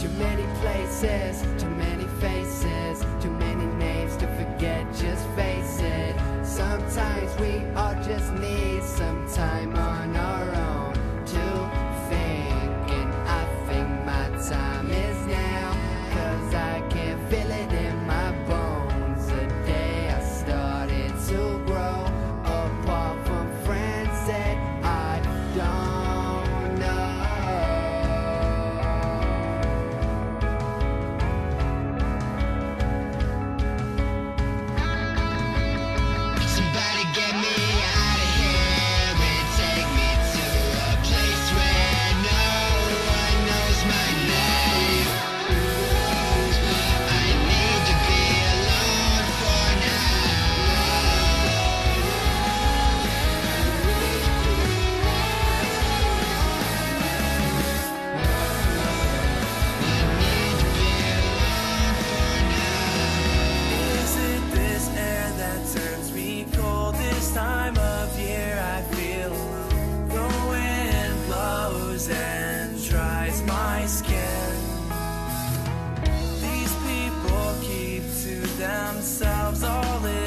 Too many places, too many faces, too many solves all in.